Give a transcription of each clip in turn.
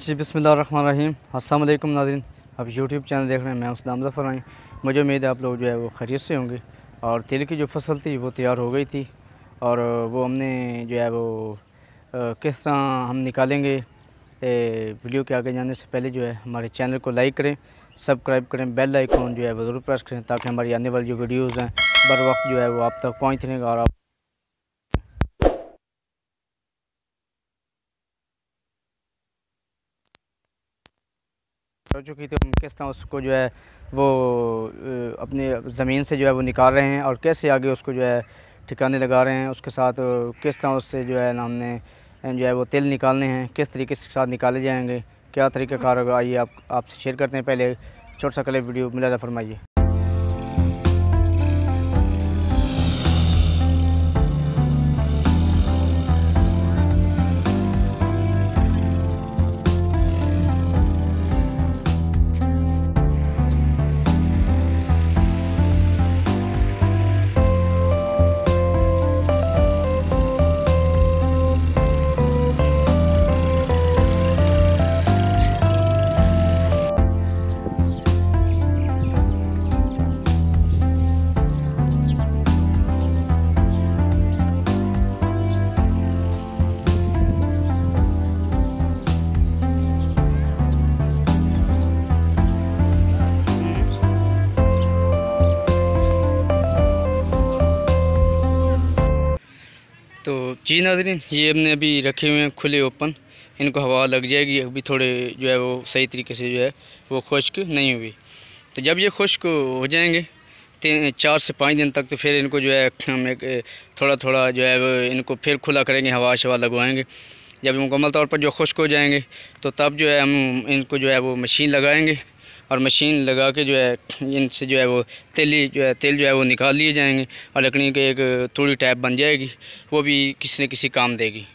जी बसमीम अल्लाम नाजरीन। आप यूट्यूब चैनल देख रहे हैं, मैं उसदाम जफ़र आई मुझे उम्मीद है आप लोग जो है वो खरीद से होंगे। और तेल की जो फ़सल थी, वो तैयार हो गई थी। और वो हमने जो है वो किस तरह हम निकालेंगे वीडियो के आगे जाने से पहले जो है हमारे चैनल को लाइक करें, सब्सक्राइब करें, बेल आइकॉन जो है वो ज़रूर प्रेस करें, ताकि हमारी आने वाली जो वीडियोज़ हैं, बर वक्त जो है वो आप तक पहुँच रहेगा और आप हो चुकी थी हम किस तरह उसको जो है वो अपने ज़मीन से जो है वो निकाल रहे हैं और कैसे आगे उसको जो है ठिकाने लगा रहे हैं, उसके साथ किस तरह उससे जो है ना हमने जो है वो तेल निकालने हैं, किस तरीके से साथ निकाले जाएँगे, क्या तरीक़ा कार होगा आइए आप, आपसे शेयर करते हैं, पहले छोटा सा कल वीडियो मिला फरमाइए। तो जी नाजरीन, ये हमने अभी रखे हुए हैं खुले ओपन। इनको हवा लग जाएगी, अभी थोड़े जो है वो सही तरीके से जो है वो खुश्क नहीं हुई। तो जब ये खुश्क हो जाएँगे, तीन, चार से पाँच दिन तक तो फिर इनको जो है हम एक थोड़ा थोड़ा जो है वो इनको फिर खुला करेंगे हवा शवा लगवाएँगे। जब मुकम्मल तौर पर जो खुश्क हो जाएँगे तो तब जो है हम इनको जो है वो मशीन लगाएँगे। और मशीन लगा के जो है, इनसे जो है वो तेली जो है, तेल जो है वो निकाल लिए जाएँगे और लकड़ी के एक थोड़ी टैप बन जाएगी, वो भी किसी न किसी काम देगी।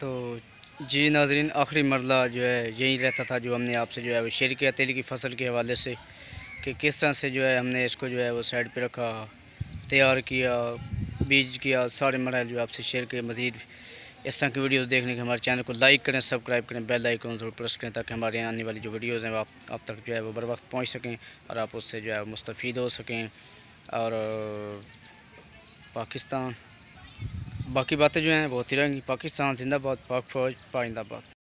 तो जी नाजरीन, आखिरी मरला जो है, यही रहता था जो हमने आपसे जो है वो शेयर किया तेल की फ़सल के हवाले से, कि किस तरह से जो है हमने इसको जो है वो साइड पर रखा, तैयार किया, बीज किया, सारे मरहल जो आपसे शेयर किए, मज़ीद इस तरह की वीडियोस देखने के हमारे चैनल को लाइक करें, सब्सक्राइब करें, बेल आइकन ज़रूर प्रेस करें ताकि हमारे आने वाली जो वीडियोस हैं आप आप तक जो है वो बर वक्त पहुँच सकें और आप उससे जो है मुस्तफ़ हो सकें। और पाकिस्तान, बाकी बातें जो हैं वो होती रहेंगी। पाकिस्तान जिंदाबाद, पाक फौज, पाइंदाबाद।